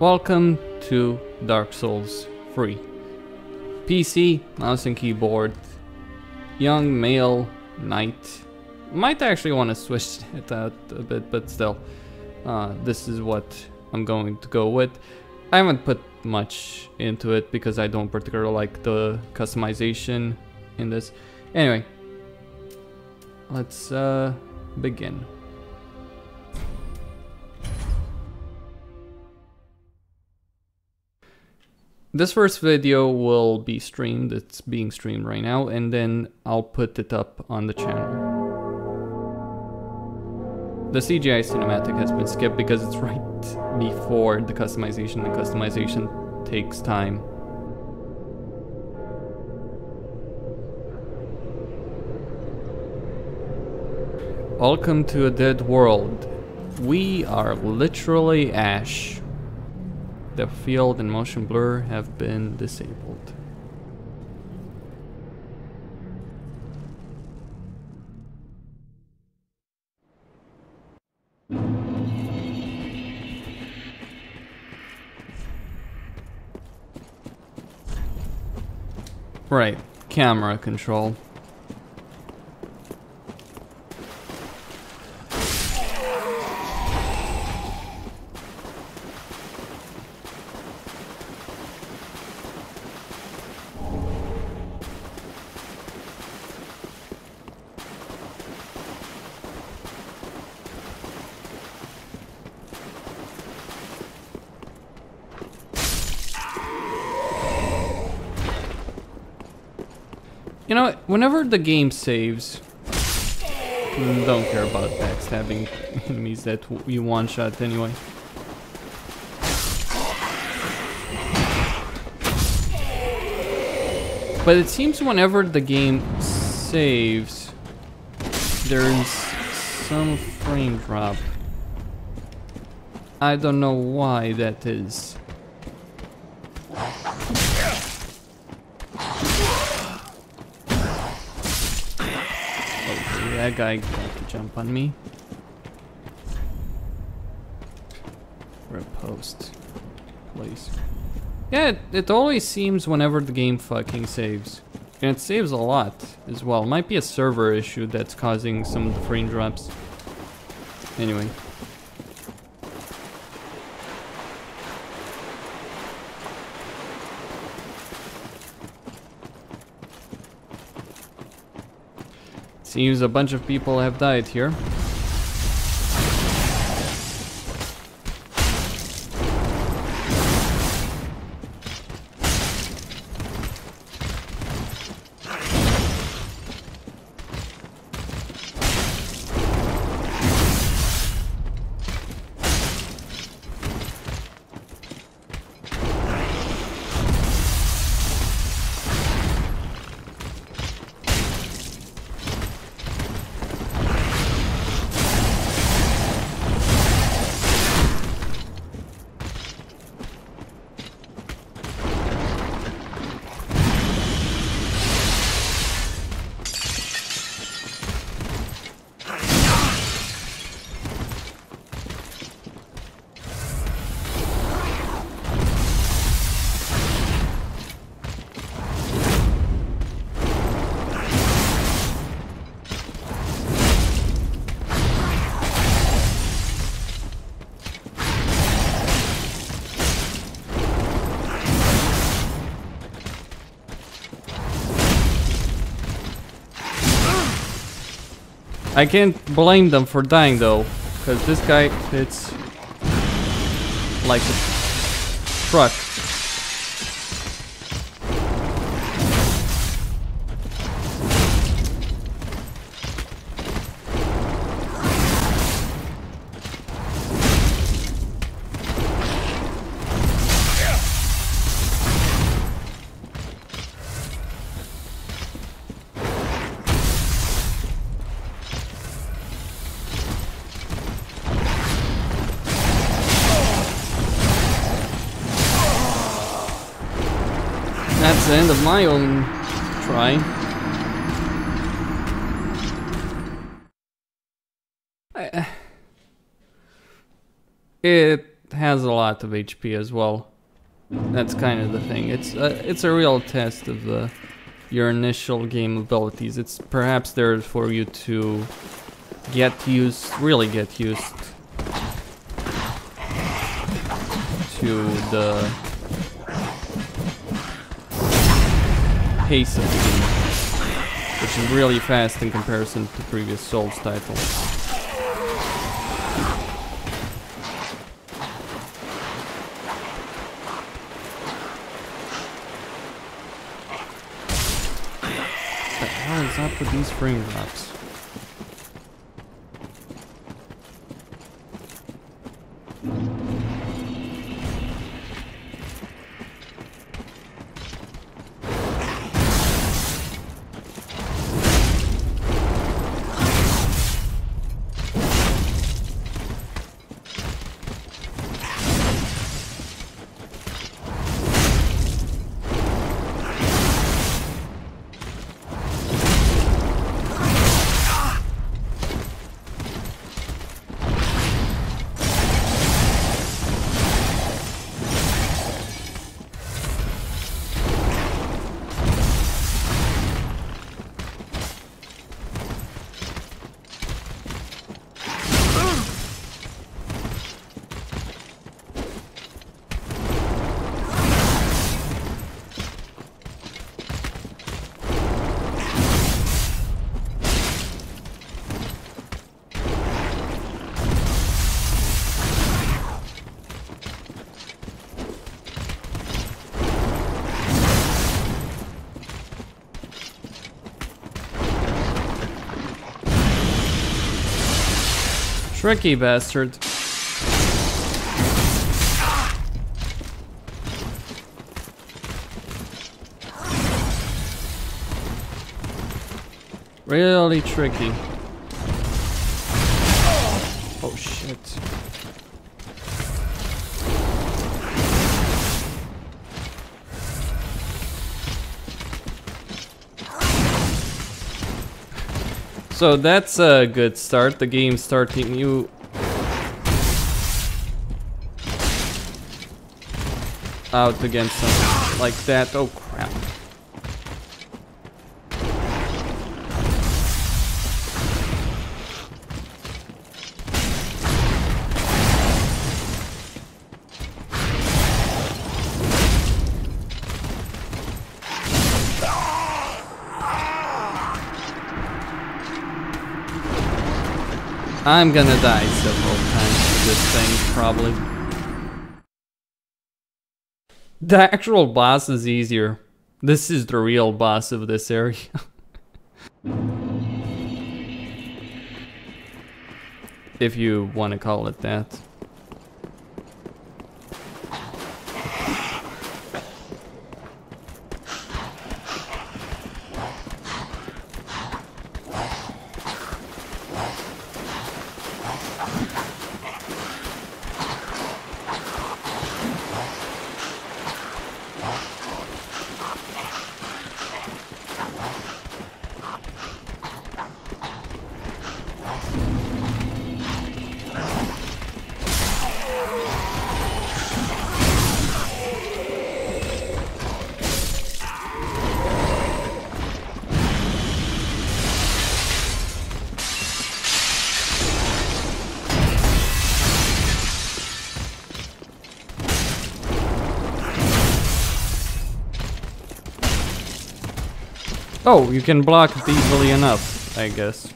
Welcome to Dark Souls 3. PC, mouse and keyboard, young male knight. Might actually want to switch it out a bit, but still, uh, this is what I'm going to go with. I haven't put much into it because I don't particularly like the customization in this. Anyway, let's uh, begin. This first video will be streamed, it's being streamed right now, and then I'll put it up on the channel. The CGI cinematic has been skipped because it's right before the customization, and customization takes time. Welcome to a dead world. We are literally ash. The field and motion blur have been disabled. Right, camera control. You know, whenever the game saves, mm, don't care about backstabbing enemies that you one-shot anyway. But it seems whenever the game saves, there's some frame drop. I don't know why that is. Okay, that guy got to jump on me. For a post. Place. Yeah, it, it always seems whenever the game fucking saves. And it saves a lot as well. Might be a server issue that's causing some of the frame drops. Anyway. Seems a bunch of people have died here. I can't blame them for dying though, because this guy hits like a truck. The end of my own try. I, uh, it has a lot of HP as well. That's kind of the thing. It's a, it's a real test of the your initial game abilities. It's perhaps there for you to get used, really get used to the pace of the game, which is really fast in comparison to previous Souls titles. the hell is up with these frame drops? Tricky bastard. Really tricky. So that's a good start. The game starting you out against like that. Oh crap. I'm gonna die several times with this thing, probably. The actual boss is easier. This is the real boss of this area. if you want to call it that. Oh, you can block easily enough, I guess.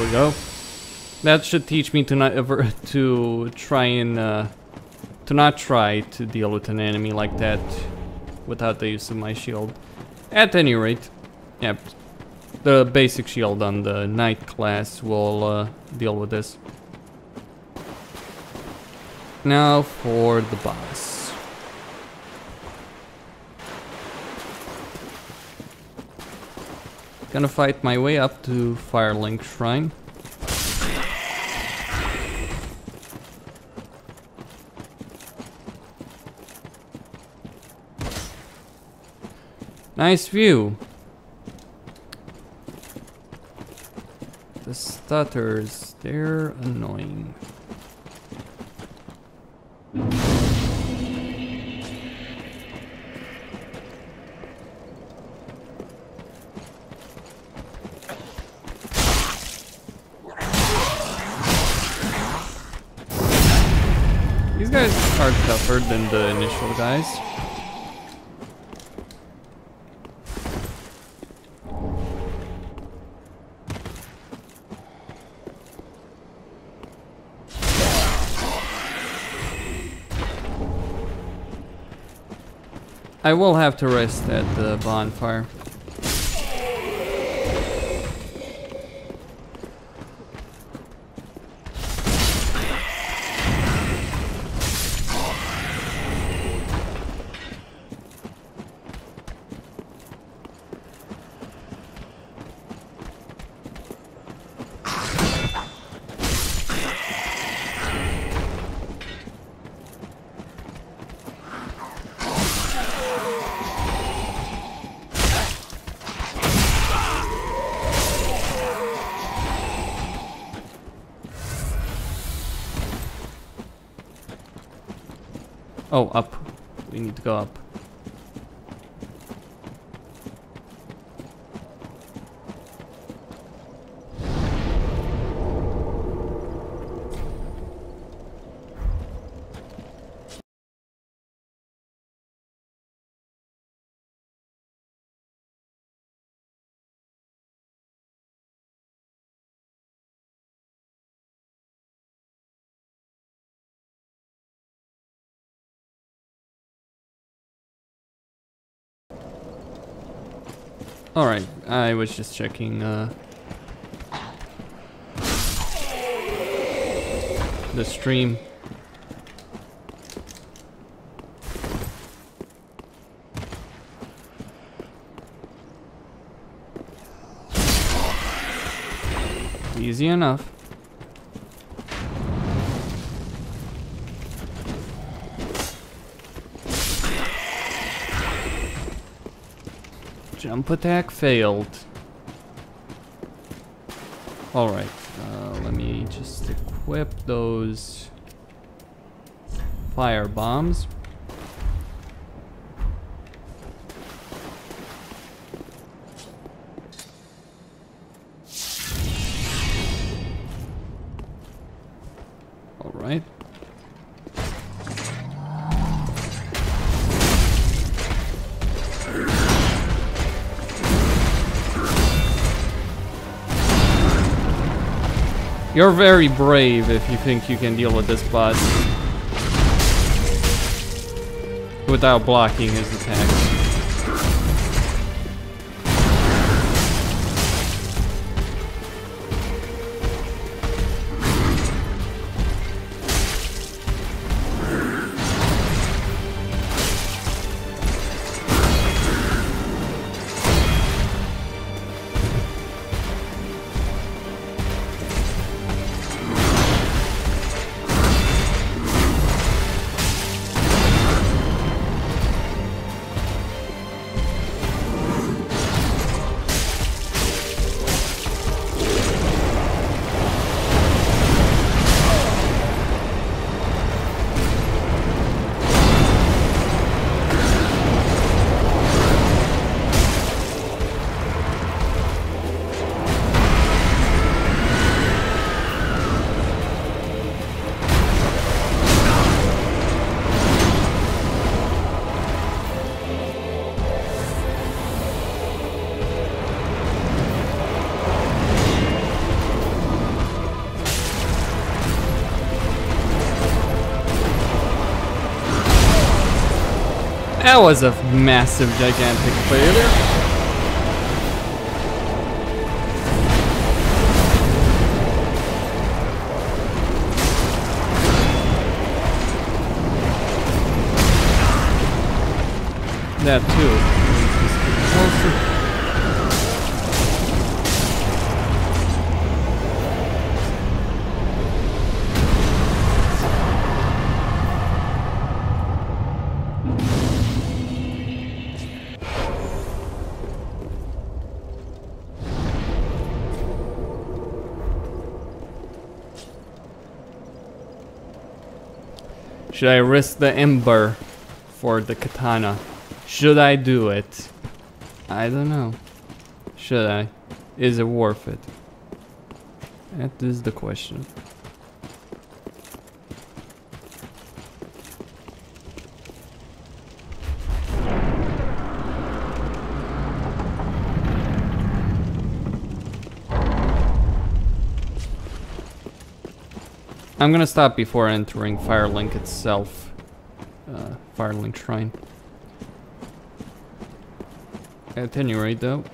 There we go. That should teach me to not ever to try and uh, to not try to deal with an enemy like that without the use of my shield. At any rate, yep, the basic shield on the knight class will uh, deal with this. Now for the boss. Gonna fight my way up to Firelink Shrine. Nice view. The stutters, they're annoying. Guys. I will have to rest at the bonfire. Oh, up. We need to go up. Alright, I was just checking uh, the stream. Easy enough. Jump attack failed. Alright, uh, let me just equip those fire bombs. You're very brave if you think you can deal with this boss without blocking his attacks. That was a massive, gigantic failure. That too. Should I risk the ember for the katana? Should I do it? I don't know. Should I? Is it worth it? That is the question. I'm gonna stop before entering Firelink itself. Uh, Firelink Shrine. At any rate though.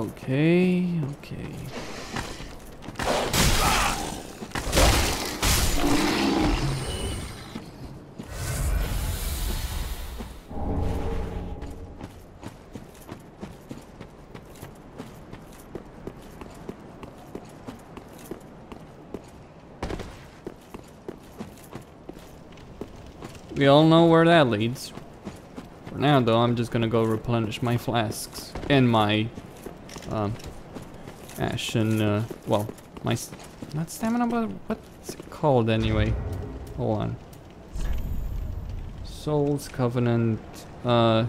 Okay, okay. We all know where that leads. For now though, I'm just gonna go replenish my flasks and my um, Ashen, uh, well, my, not stamina, but what's it called anyway? Hold on. Souls Covenant, uh,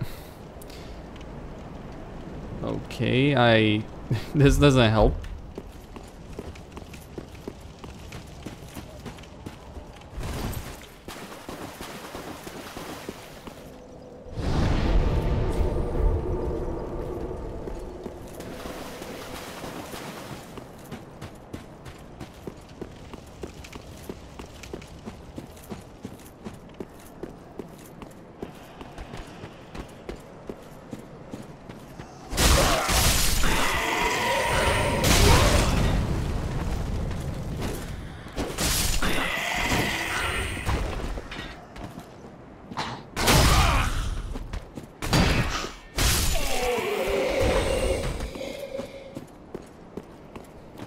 okay, I, this doesn't help.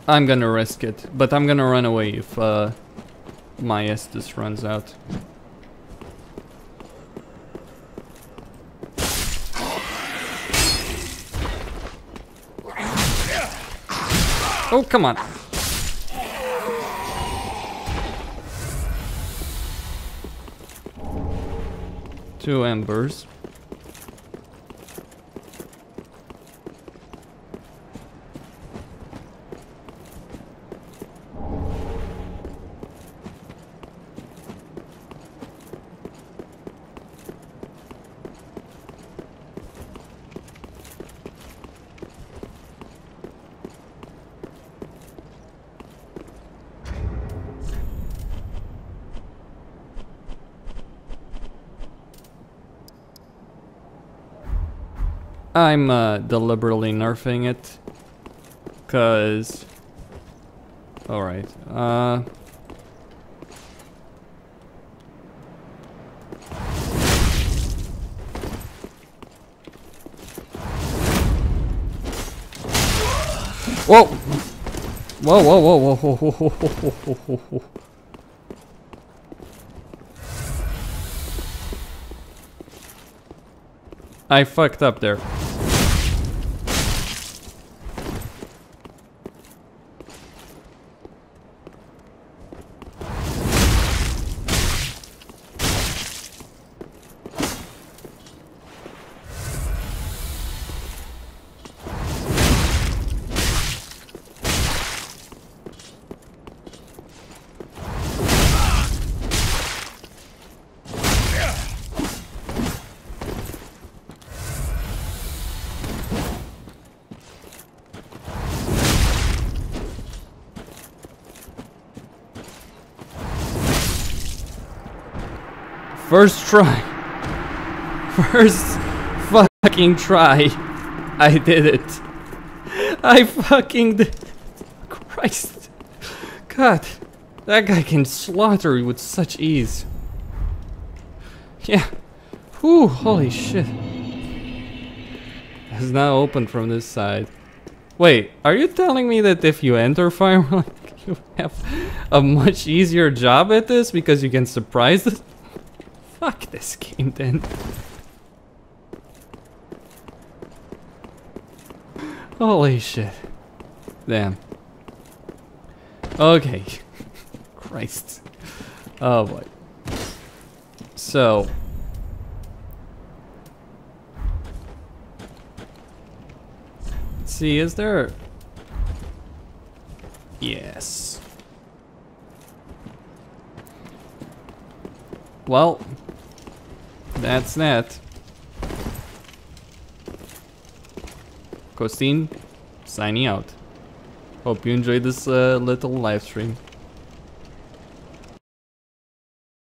I'm gonna risk it, but I'm gonna run away if uh, my Estus runs out. Oh, come on. Two embers. I'm uh, deliberately nerfing it. Cause... Alright, uh... Whoa! Whoa, whoa, whoa, whoa, whoa, whoa, whoa, whoa, whoa, whoa. I fucked up there. First try. First fucking try. I did it. I fucking did. Christ. God. That guy can slaughter you with such ease. Yeah. Whew, holy shit. It's now open from this side. Wait, are you telling me that if you enter Firewall, you have a much easier job at this because you can surprise the Fuck this game then. Holy shit. Damn. Okay. Christ. Oh boy. So. Let's see, is there... Yes. Well, that's that. Costin, signing out. Hope you enjoyed this uh, little live stream.